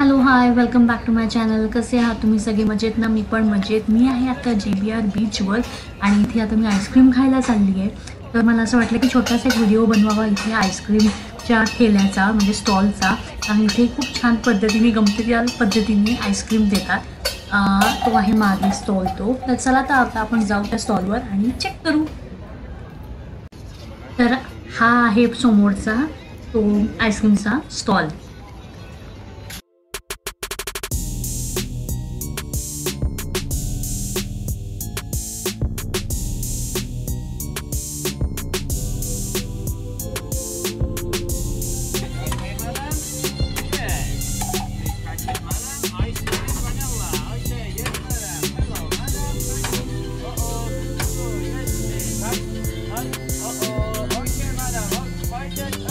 Hello hi welcome back to my channel कसे आहात तुम्ही सगळे? मजेत ना? मी पण मजेत. मी आहे आता जे बी आर बीचवर आणि इथे आता मी आईस्क्रीम खायला चालली आहे. तर मला असं वाटलं की छोटासा एक व्हिडिओ बनवावा इथे आईस्क्रीमच्या ठेल्याचा म्हणजे स्टॉलचा आणि इथे खूप छान पद्धतीने गमतीदार पद्धतीने आईस्क्रीम देतात. तो आहे मागे स्टॉल तो. तर चला तर आता आपण जाऊ त्या स्टॉलवर आणि चेक करू. तर हा आहे समोरचा तो आईस्क्रीमचा स्टॉल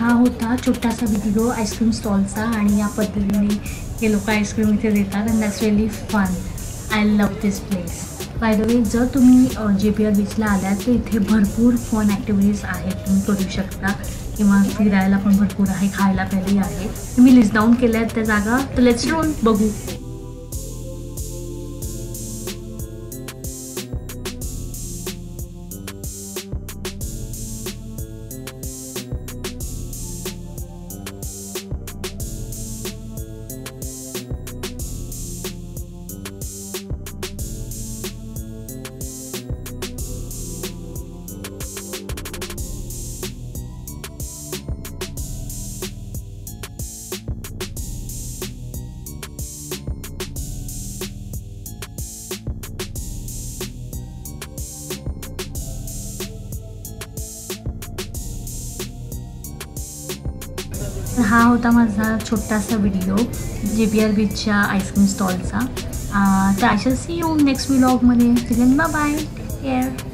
हा होता छोटासा व्हिडिओ आईस्क्रीम स्टॉलचा आणि या पद्धतीने हे लोक आईस्क्रीम इथे देतात and that's really fun I love this place by the way जर तुम्ही जे पी आर बीचला आल्यात तर इथे भरपूर फन ॲक्टिव्हिटीज आहेत. तुम्ही करू शकता. किंवा फिरायला पण भरपूर आहे खायला प्यायलाही आहे. तुम्ही लिस्ट डाऊन केल्या आहेत त्या जागा. तर लेट्स रोल बघू. तर हा होता माझा छोटासा व्हिडिओ जे पी आर बीचच्या आईस्क्रीम स्टॉलचा तर I shall see you next व्लॉगमध्ये bye take care